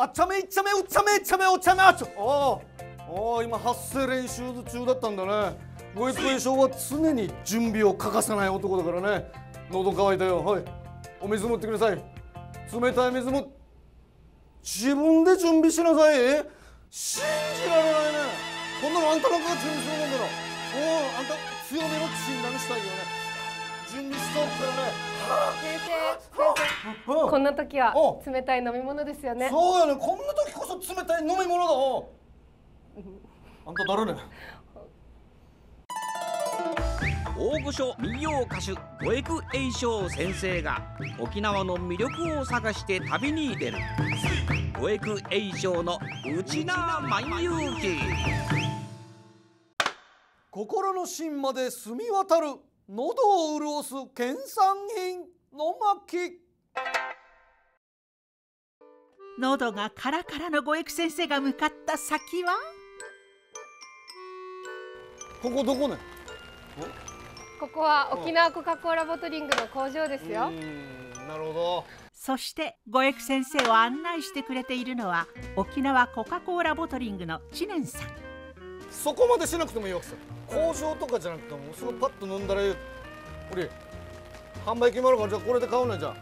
あちゃめいっちゃめうっちゃめいちゃめおちゃめあちゃああ今発声練習中だったんだね。ご一平賞は常に準備を欠かさない男だからね。喉乾いたよ。はい。お水持ってください。冷たい水も自分で準備しなさい。信じられないね。こんなのあんたなんかが準備するもんだろ。おおあんた強めの診断したいよね。準備しとったよね。先生先生こんな時は冷たい飲み物ですよね。そうやね。こんな時こそ冷たい飲み物だ。おあんた誰ね？大御所民謡歌手五エク栄翔先生が沖縄の魅力を探して旅に出る。五エク栄翔のうちな万有記。心の芯まで澄み渡る。喉を潤す県産品の巻喉がカラカラの五エク先生が向かった先は？ここどこね？ここは沖縄コカ・コーラボトリングの工場ですよ。なるほど。そして五エク先生を案内してくれているのは沖縄コカ・コーラボトリングの知念さん。そこまでしなくてもいいわけさ。工場とかじゃなくてもそのパッと飲んだら俺販売決まるからじゃあこれで買うねじゃ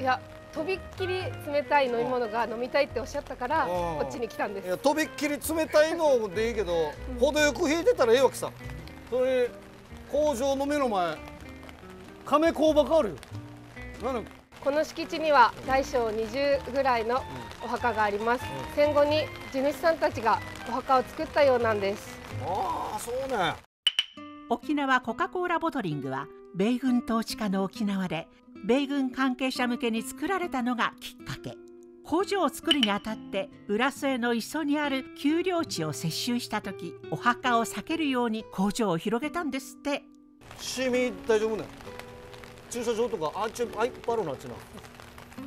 いやとびっきり冷たい飲み物が飲みたいっておっしゃったからこっちに来たんです。いやとびっきり冷たいのでいいけど、うん、程よく冷えてたらええわけさ。それ工場の目の前亀工場があるよ。この敷地には大小20ぐらいのお墓があります、うん、戦後に地主さんたちがお墓を作ったようなんです。ああそうね。沖縄コカ・コーラボトリングは米軍統治下の沖縄で米軍関係者向けに作られたのがきっかけ。工場を作るにあたって浦添の磯にある丘陵地を接収した時お墓を避けるように工場を広げたんですって。シミ大丈夫ね？駐車場とかあっちあいっぱいあるなあっちな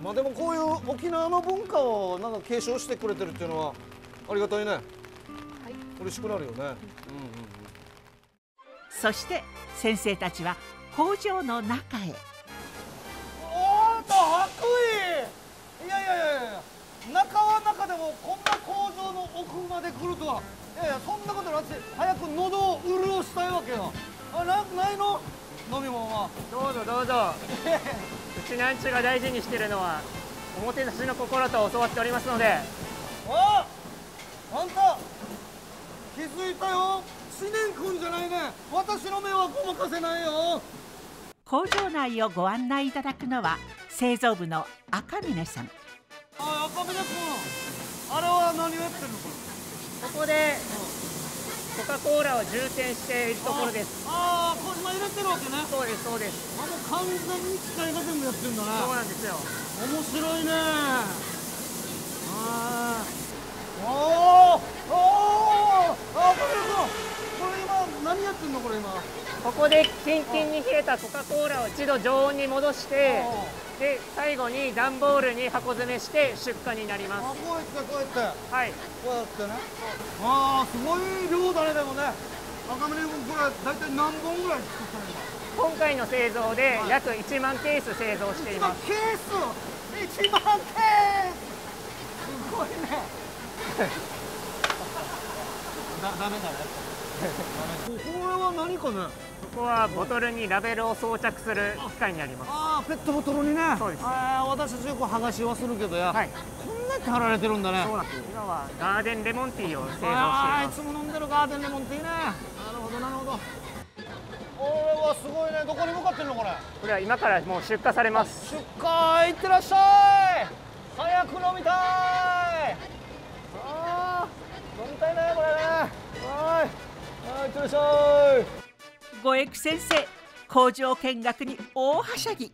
まあでもこういう沖縄の文化をなんか継承してくれてるっていうのはありがたいね、はい、嬉しくなるよね、うんうんうん、そして先生たちは工場の中へ。おーっとかっこいいいやいやいやいや中は中でもこんな工場の奥まで来るとは。いやいやそんなことなくて早く喉を潤したいわけよ。あなないの？飲み物は。どうぞどうぞ。うちなんちゅが大事にしてるのはおもてなしの心と教わっておりますので。ああんた気づいたよ。知念君じゃないね。私の目はごまかせないよ工場内をご案内いただくのは製造部の赤嶺さん。あ赤嶺君。あれは何をやってるの？ここでコカ・コーラを充填しているところです。ああこれ今入れてるわけね。そうですそうです。あもう完全に機械が全部やってるんだね。そうなんですよ。面白いね。ああおおおおあ赤嶺君これ今何やってんのこれ今ここでキンキンに冷えたコカ・コーラを一度常温に戻してで最後に段ボールに箱詰めして出荷になります。こうやってこうやって。はい。こうやってね。ああすごい量だねでもね。赤嶺君これ大体何本ぐらい作ったんだ？今回の製造で約1万ケース製造しています。ケース？1万ケース！すごいね。だダメだね。これは何かね？ここはボトルにラベルを装着する機械になります。ああペットボトルにね。そうです。あ私たちよく剥がしはするけどや、はい、こんなに貼られてるんだね。そうなんです。今はガーデンレモンティーを製造しています。いつも飲んでるガーデンレモンティーね。なるほどなるほど。これはすごいね。どこに向かってんのこれ？これは今からもう出荷されます。出荷いってらっしゃい。早く飲みたい。ああ飲みたいねこれね。はい。はい、いってらっしゃい。ごエク先生、工場見学に大はしゃぎ。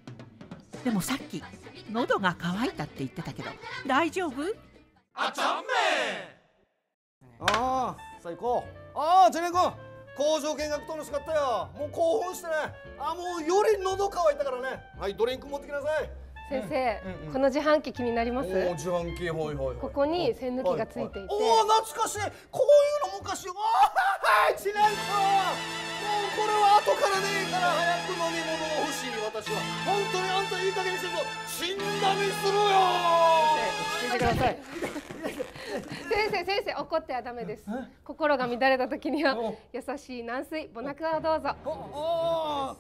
でもさっき喉が渇いたって言ってたけど、大丈夫？あちゃんめ。ああ、さあ行こう。ああ、ジェネ君、工場見学楽しかったよ。もう興奮してね。あもうより喉渇いたからね。はい、ドリンク持ってきなさい。先生、うんうん、この自販機気になります？自販機はいはい、ここに栓抜きがついていて、おお懐かしいこういうの昔わしい私は本当にあんたいい加減にしてるぞ死んだみするよ。聞いてください。先生先生怒ってはダメです。心が乱れた時にはお優しい軟水ボナクアをどうぞ。あ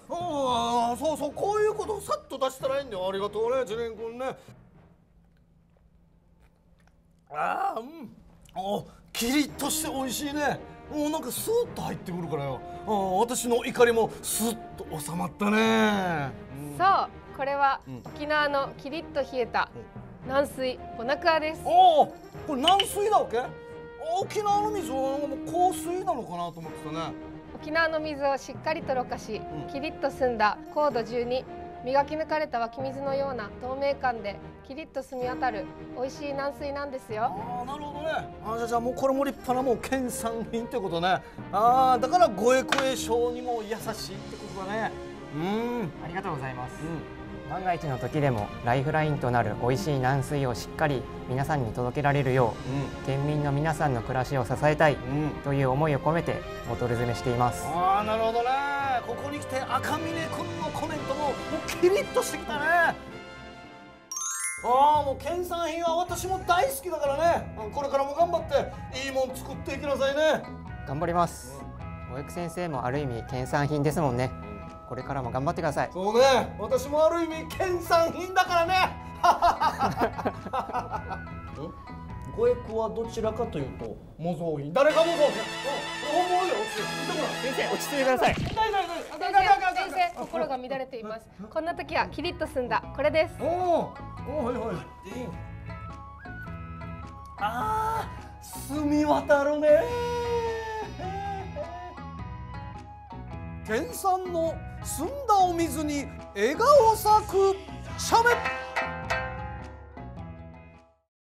あそうそうこういうことをさっと出したらいいんだよ。ありがとうねジレン君ね。ああうん。あキリッとして美味しいねもうなんかスーッと入ってくるからよ。あ私の怒りもスッと収まったね。そうこれはうん。沖縄のキリッと冷えた軟水ボナクアです。おおこれ軟水だわけ？沖縄の水はもう香水なのかなと思ってたね。沖縄の水をしっかりとろ過し、うん。キリッと澄んだ高度12磨き抜かれた湧き水のような透明感でキリッと澄み渡る美味しい軟水なんですよ。ああなるほどね。あーじゃあじゃあもうこれも立派なもう県産品ってことね。ああだから護衛クエ賞にも優しいってことだね。うん。ありがとうございます。うん。万が一の時でもライフラインとなる美味しい軟水をしっかり皆さんに届けられるよう県民の皆さんの暮らしを支えたいうん。うんという思いを込めてボトル詰めしています。ああなるほどねここに来て赤嶺君のコメントももうキリッとしてきたね。ああもう県産品は私も大好きだからね。うんこれからも頑張っていいもん作っていきなさいね。頑張ります。保育先生もある意味県産品ですもんね。これからも頑張ってください。そうね。私もある意味県産品だからね。五役はどちらかというと模造品。誰が模造品？生落ち着いてください。先生先生心が乱れていますこんな時はキリッと澄んだこれですおおはいはい、ああ澄み渡るね県産の澄んだお水に笑顔咲く写メ